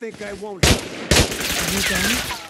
Think I won't. Are you done?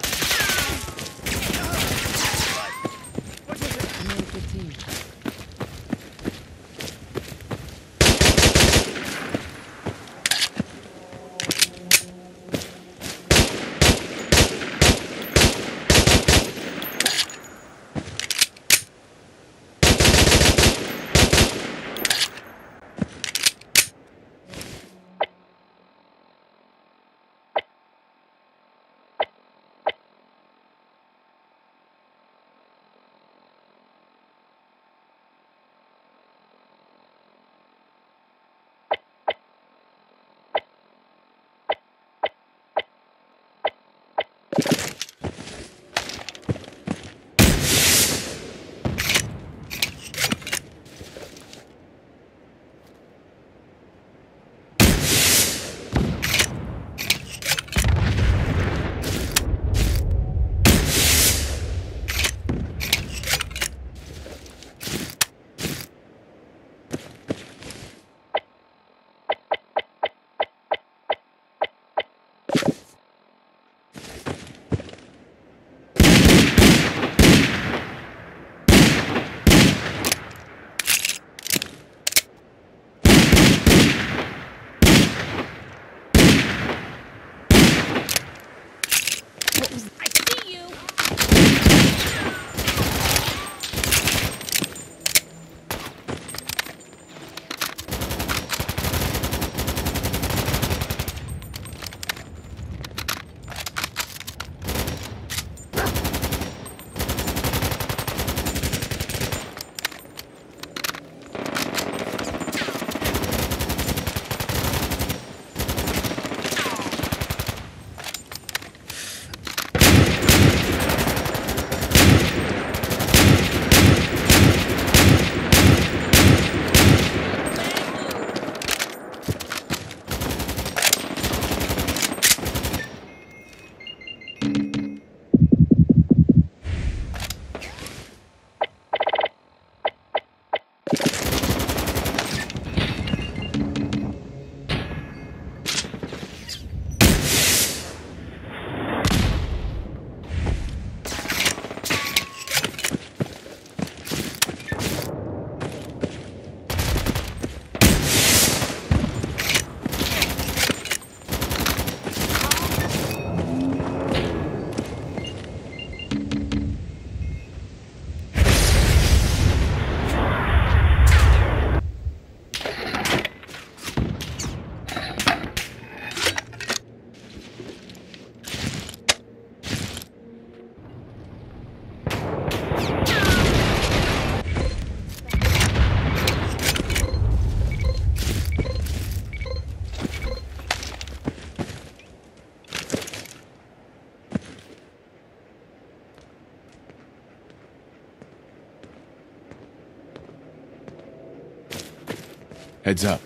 Heads up.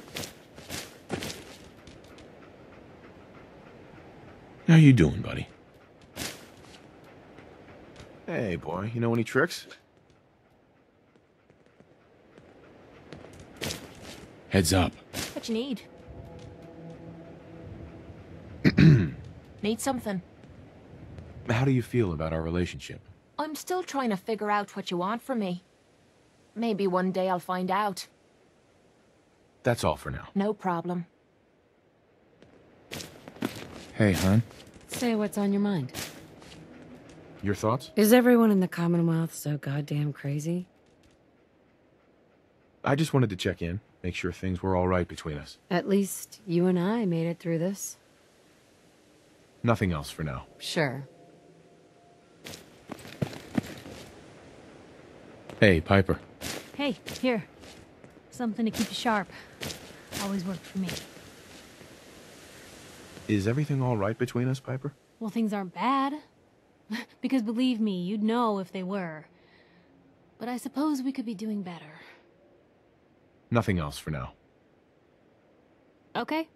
How you doing, buddy? Hey, boy, you know any tricks? Heads up. What you need? need something. How do you feel about our relationship? I'm still trying to figure out what you want from me. Maybe one day I'll find out. That's all for now. No problem. Hey, hon. Say what's on your mind. Your thoughts? Is everyone in the Commonwealth so goddamn crazy? I just wanted to check in, make sure things were all right between us. At least you and I made it through this. Nothing else for now. Sure. Hey, Piper. Hey, here. Something to keep you sharp. Always worked for me. Is everything all right between us, Piper? Well, things aren't bad. because believe me, you'd know if they were. But I suppose we could be doing better. Nothing else for now. Okay?